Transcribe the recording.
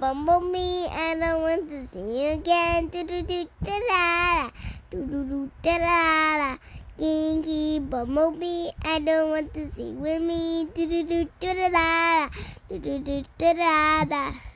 bumblebee, I don't want to see you again. Do do do da da do do do da da da. Kinky bumblebee, I don't want to see with me. Do do do da da da do do do da da da.